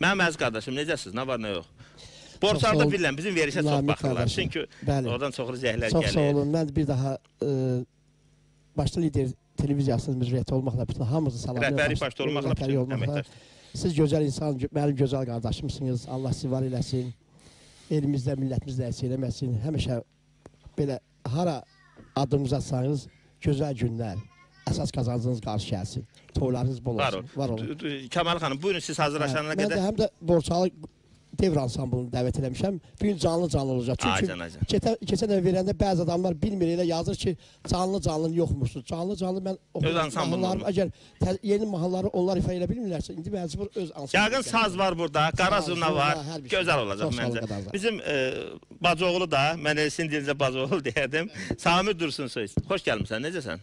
Mənim əziz qardaşım, necəsiz? Nə var, nə yox? Borçlarda bilirəm, bizim verilişə çox baxırlar. Çünki Bəli. oradan çox rizəhlər Çox sağ gəlir. olun. Mən bir daha e, başta lider televiziyasının müdiriyyəti olmaqla bütün hamınızı salamlayıram. Rəhbərlik başda olmaqla bütün əməkdaş. Siz gözəl insan, mənim gözəl qardaşımsınız. Allah sizi var eləsin. Elimizdə, millətimizdə əksik eləməsin. Həmişə belə hara adımınız atsanız gözəl günlər, əsas qazancınız qarşı gəlsin. Toylarınız bol Var olsun. ol. Var olun. D- d- Kamal xanım, buyurun siz hazırlaşana Mən də qədər. həm də Borçalı Devr ansamblını dəvət eləmişəm. Bu gün canlı canlı olacaq. Çünki Acan, acan. keçən keçən dəfə verəndə bəzi adamlar bilmir elə yazır ki, canlı canlı yoxmuşsunuz. Canlı canlı mən Öz olmur. əgər yeni mahnıları onlar ifa edə bilmirlərsə, indi məcbur öz ansamblım. Yaqın saz var burada, qara zurna var. şey Gözəl var. olacaq Çox olun, məncə. Bizim e, bacıoğlu da, mən elə sizin dilinizdə bacıoğlu deyərdim. Samir Dursun söz. Xoş gəlmisən, necəsən?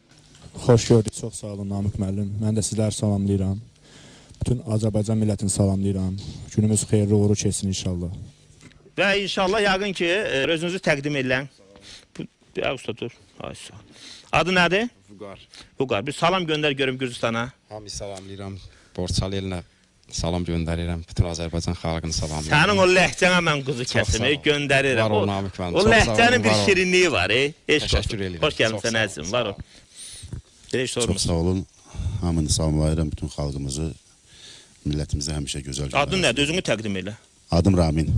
Xoş gördük. Çox sağ olun Namiq müəllim. Mən də sizləri salamlayıram. Bütün Azərbaycan millətini salamlayıram. Günümüz xeyirli uğurlu keçsin inşallah. Və inşallah yəqin ki, e, özünüzü təqdim edilən. Bu bir usta dur. Ay sağ. ol. Adı nədir? Vüqar. Vüqar. Bir salam göndər görüm Gürcüstana. Hamı salamlayıram. Borçalı elinə salam göndərirəm. Bütün Azərbaycan xalqını salamlayıram. Sənin o ləhcənə mən quzu Çox kəsim, sağ ey, ol. göndərirəm. Var O- Namiq müəllim, O ləhcənin bir şirinliyi var, ey. Eşq Təşəkkür olsun. edirəm. Xoş gəlmisən əzizim, sağ var ol. ol. Dirək Çox sağ olun. Hamını salamlayıram bütün xalqımızı. Millətimizə həmişə gözəl günlər. Adın nədir? Özünü təqdim elə. Adım Ramin.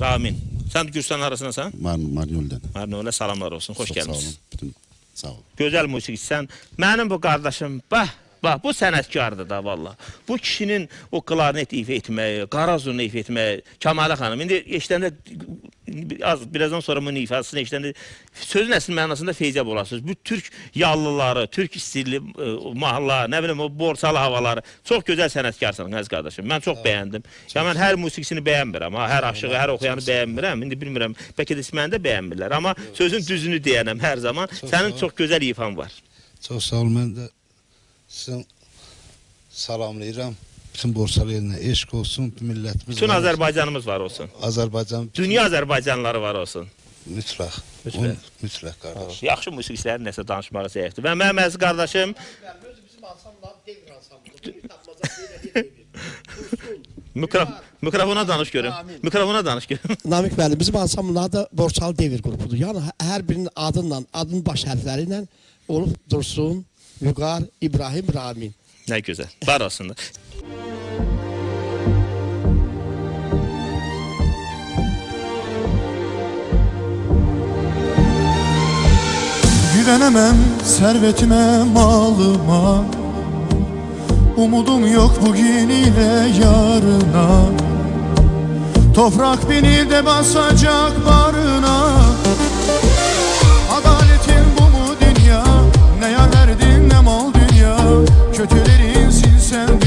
Ramin. Sən Gürcüstan arasındasan? Mar Marnyoldan. Marnola salamlar olsun. Xoş Çox sağ olun. Bütün sağ olun. Gözəl musiqiçisən. Mənim bu qardaşım, bax, bax bu sənətkardır da valla. Bu kişinin o klarnet ifa etməyi, qara zurna ifa etməyi, Kamalə xanım indi eşidəndə az birazdan sonra bunun ifasını eşidəndə sözün əsl mənasında feyzəb olasınız. Bu türk yallıları, türk istilli e, mahallar, nə bilim o borsalı havaları çox gözəl sənətkarsan əziz qardaşım. Mən çox bəyəndim. Ya mən hər musiqisini bəyənmirəm, ha, hər aşığı, hər oxuyanı bəyənmirəm. İndi bilmirəm, bəlkə də məni də bəyənmirlər, amma sözün düzünü deyənəm hər zaman. Sənin çox gözəl ifan var. Çox sağ ol, mən də sizin salamlayıram. Bütün Borsalı elinə eşq olsun, bütün millətimiz. Bütün. Azərbaycanımız var olsun. Azərbaycan Dünya Azərbaycanlıları var olsun. mütləq. Mütləq. Mütləq, qardaş. Yaxşı musiqiçilərin nəsə danışmağa səhvdir. Və mənim əziz qardaşım mikro mikrofona danış görüm. Mikrofona danış görüm. Namiq müəllim, bizim ansamblın adı Borçalı Devir qrupudur. Yəni hə- hər birinin adıyla, adının baş hərfləri ilə olub Dursun, Vüqar, İbrahim, Ramin. Nə gözəl. Var olsun. da. Güvenemem servetime, malıma Umudum yok bugün ile yarına Toprak beni de basacak barına attention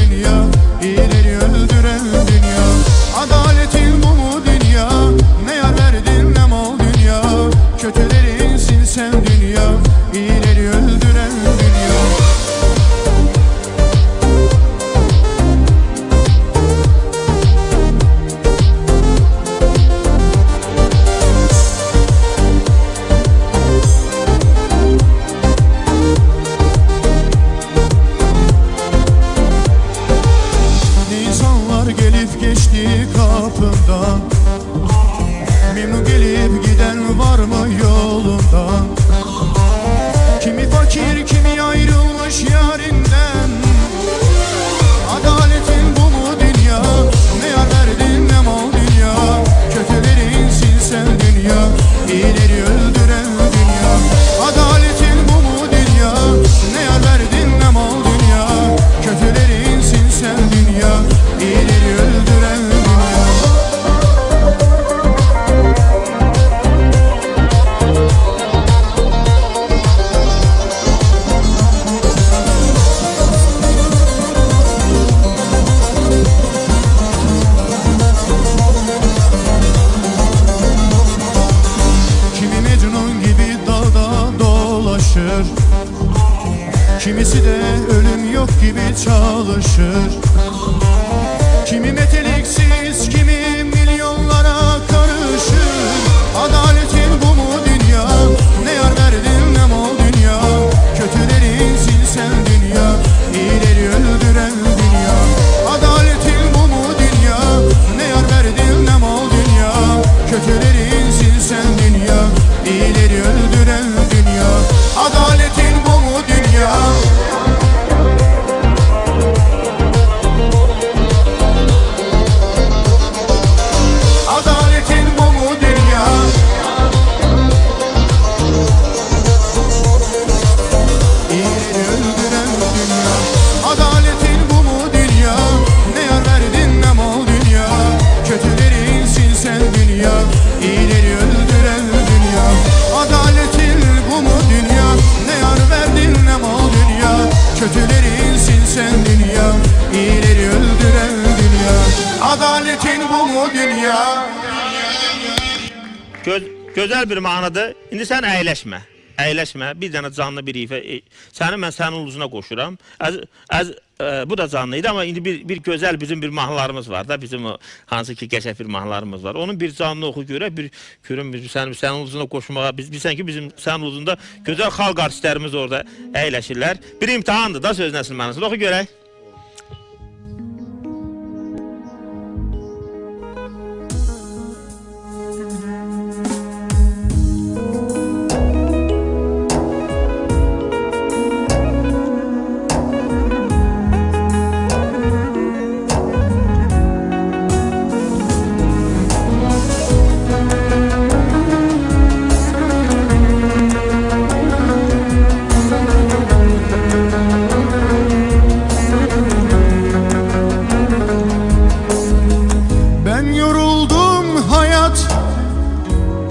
əyləşmə. Əyləşmə. Bir dənə canlı bir ifə. e, Səni mən sənin uluzuna qoşuram. Az, az, e, bu da canlı idi amma indi bir, bir gözəl bizim bir mahnılarımız var da. Bizim o hansı ki qəşəng bir mahnılarımız var. Onun bir canlı oxu görək. Bir görüm biz sənin sənin uluzuna qoşmağa. Biz bilsən ki bizim sənin uluzunda gözəl xalq artistlərimiz orada əyləşirlər. Bir imtahandır da söz nəsil mənasında. Oxu görək.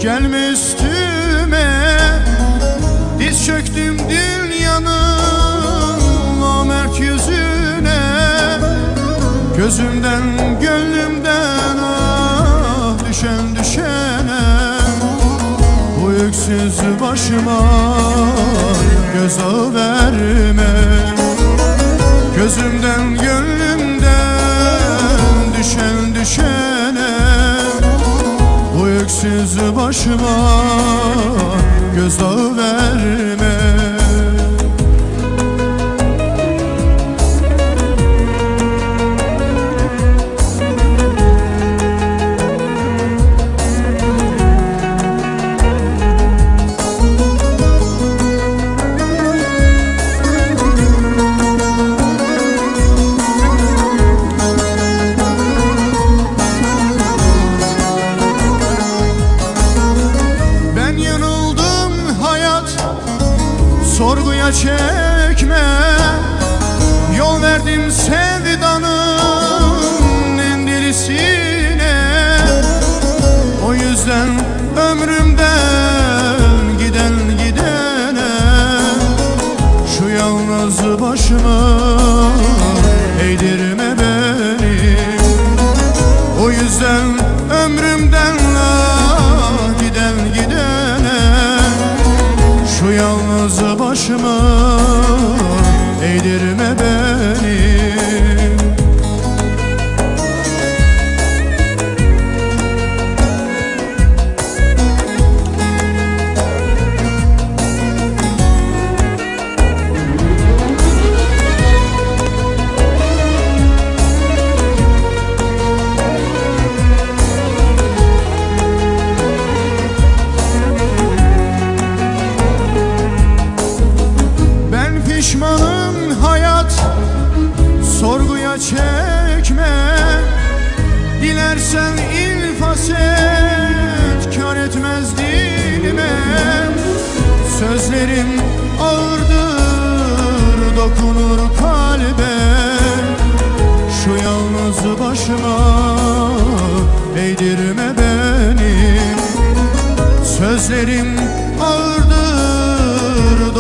Gelme üstüme Diz çöktüm dünyanın Namert yüzüne. Gözümden gönlümden ah Düşen düşene. Bu yüksüz başıma Göz verme. Gözümden gönlümden başıma gözdağı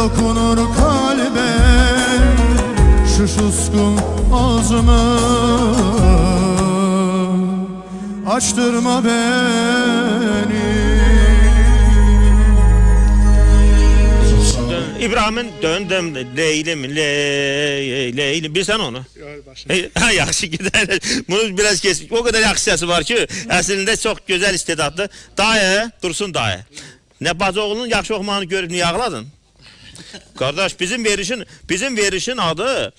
dokunur kalbe Şu suskun ağzımı açtırma beni Dön- İbrahim'in döndüm Leylim Ley Leylim bilirsən onu? Ha yaxşı gider. Bunu biraz kes. O kadar yaxşı var ki, əslində çox gözəl istedadlı. Dayı, Dursun dayı. Nə bacı oğlunun yaxşı oxumağını görüb niyə ağladın? Qardaş, bizim verişin bizim verişin adı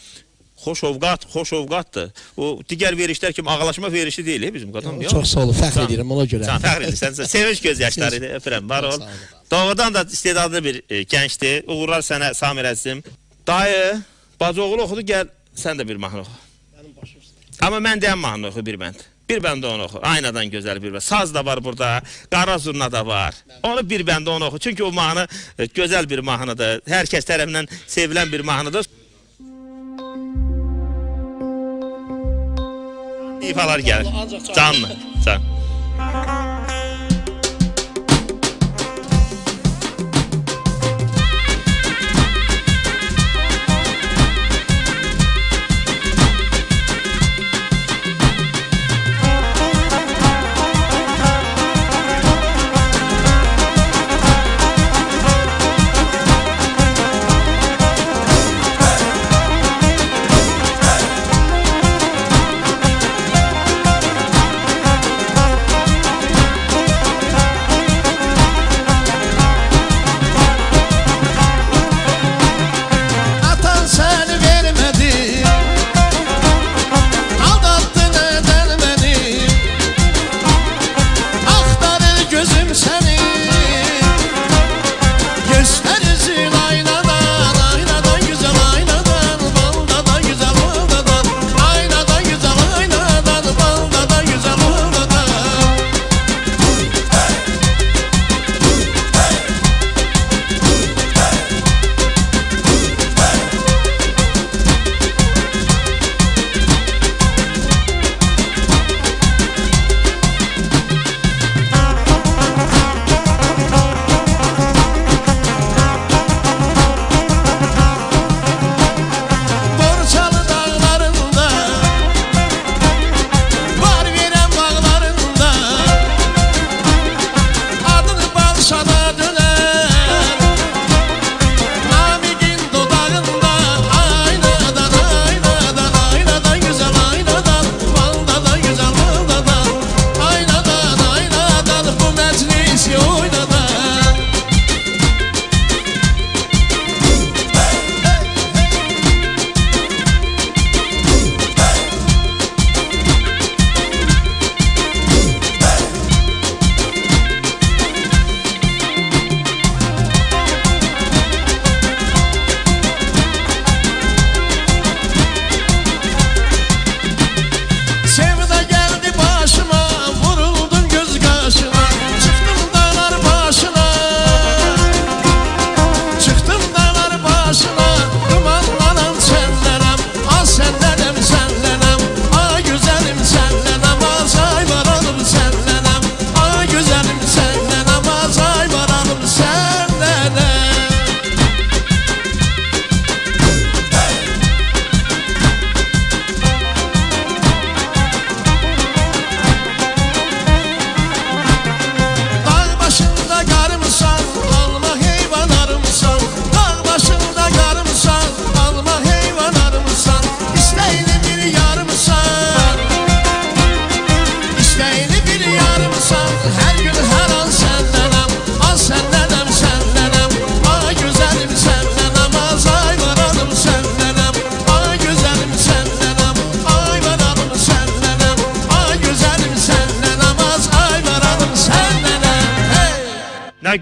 xoş ovqat, xoş ovqatdır. O digər verişlər kimi ağlaşma verişi deyil bizim qadın. yox? Çox sağ olun, fəxr ol. edirəm ona görə. Sən fəxr edirsən. sən Sevinç göz yaşları idi. Öpürəm. Var ol. Doğrudan da istedadlı bir e, gəncdir. Uğurlar sənə Samir əzizim. Dayı, bacı oğlu oxudu, gəl sən də bir mahnı oxu. Amma mən deyən mahnı oxu bir bənd. Bir bənd onu oxu. Aynadan gözəl bir bənd. Saz da var burada, qara zurna da var. Onu bir bəndə onu oxu. Çünki o mahnı e, gözəl bir mahnıdır. Hər kəs tərəfindən sevilən bir mahnıdır. İfalar gəlir. Canlı. Can.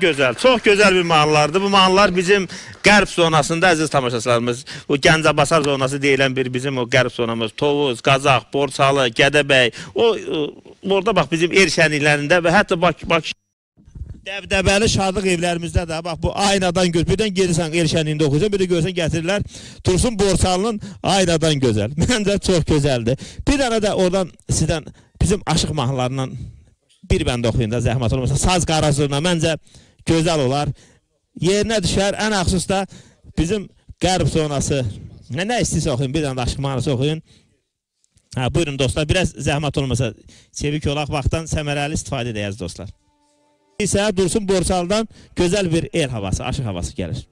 Gözəl, çox gözəl bir mahnılardır. Bu mahnılar bizim qərb zonasında əziz tamaşaçılarımız, o Gəncəbasar zonası deyilən bir bizim o qərb zonamız, Tovuz, Qazax, Borçalı, Gədəbəy, o, orada bax bizim el şənliklərində və hətta Bakı Bakı Dəbdəbəli şadlıq evlərimizdə də bax bu aynadan göz. Birdən gelirsən el şənliyində oxuyursan, bir də görsən gətirirlər Tursun Borçalının aynadan gözəl. Məncə çox gözəldir. Bir dənə də oradan sizdən bizim aşıq mahnılarından bir bəndə oxuyun da zəhmət olmasa. Saz qarazurna məncə gözəl olar. Yerinə düşər. Ən əxsus da bizim qərb zonası. Nə, nə istəyirsə oxuyun. Bir dənə də aşıq mahnısı oxuyun. Hə, buyurun dostlar. Biraz zəhmət olmasa çevik olaq vaxtdan səmərəli istifadə edəyəz dostlar. isə Dursun Borsaldan gözəl bir el havası, aşıq havası gəlir.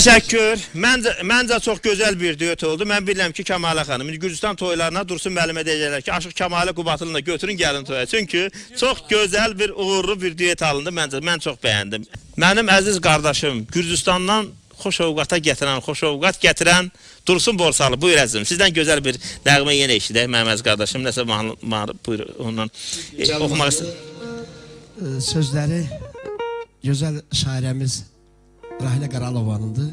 Təşəkkür. Məncə məncə çox gözəl bir düet oldu. Mən bilirəm ki, Kəmalə xanım indi Gürcüstan toylarına Dursun müəllimə deyəcəklər ki, Aşıq Kəmalə Qubatlı'nı da götürün gəlin toya. Çünki çox gözəl bir uğurlu bir düet alındı məncə. Mən çox bəyəndim. Mənim əziz qardaşım Gürcüstandan xoş ovqata gətirən, xoş ovqat gətirən Dursun Borsalı. Buyur əzizim. Sizdən gözəl bir nəğmə yenə eşidək mənim əziz qardaşım. Nəsə mahnı buyur ondan e, oxumaq istəyirəm. Ee, Sözləri gözəl şairəmiz Rahilə Qaralovanındır.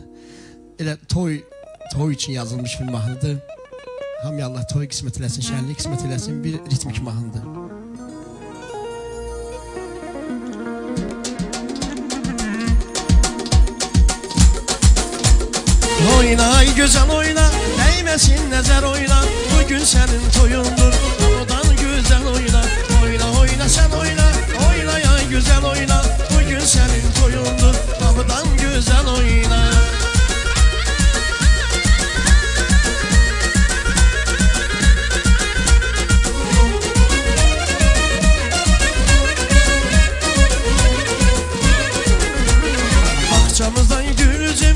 Elə toy toy üçün yazılmış bir mahnıdır. Hamıya Allah toy qismət eləsin, şənlik qismət eləsin bir ritmik mahnıdır. Oynay güzel oyna, değmesin nezer oyna Bugün senin toyundur, odan güzel oyna Oyna oyna sen oyna, oyna ya güzel oyna Bugün senin toyundur, kapıdan güzel oyna Bahçamızdan gülücüm,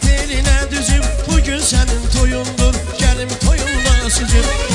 teline düzüm Bugün senin toyundur, gelim toyunda süzüm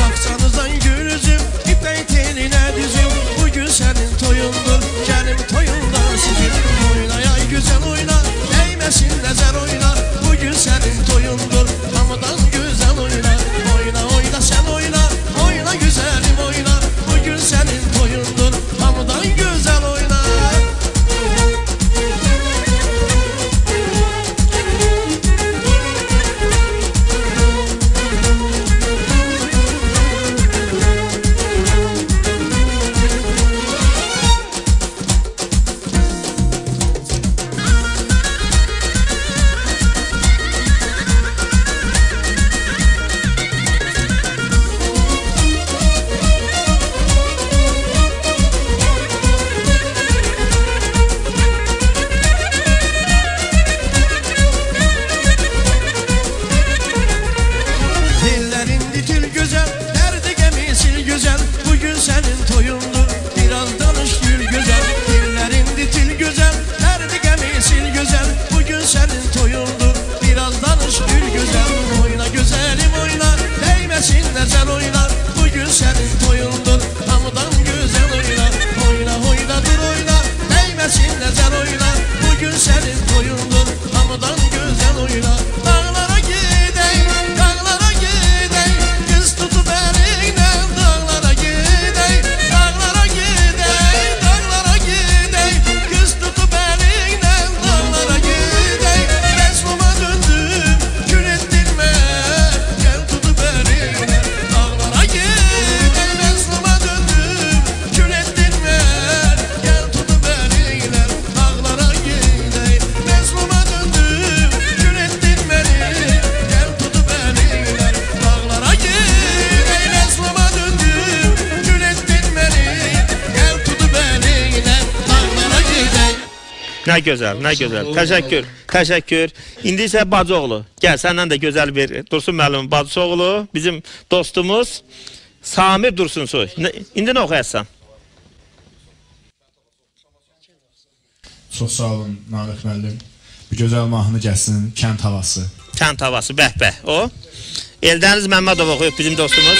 Nə gözəl, nə gözəl. Təşəkkür, təşəkkür. İndi isə bacıoğlu. Gəl, səndən də gözəl bir Dursun müəllimin bacısı oğlu, bizim dostumuz Samir Dursunsoy. İndi nə oxuyarsan? Çox sağ olun Namiq müəllim. Bu gözəl mahnı gəlsin, kənd havası. Kənd havası, bəh-bəh. O. Eldəniz Məmmədov oxuyub bizim dostumuz.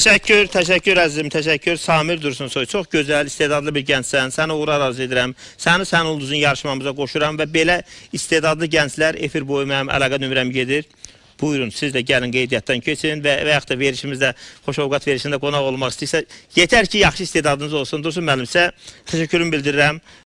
Təşəkkür, təşəkkür əzizim, təşəkkür. Samir Dursunsoy, çox gözəl, istedadlı bir gəncsən. Sənə uğurlar arzu edirəm. Səni sən ulduzun yarışmamıza qoşuram və belə istedadlı gənclər efir boyu mənim əlaqə nömrəm gedir. Buyurun, siz də gəlin qeydiyyatdan keçin və və yaxud da verişimizdə, xoş ovqat verişində qonaq olmaq istəyirsə, yetər ki, yaxşı istedadınız olsun. Dursun müəllimsə, təşəkkürümü bildirirəm.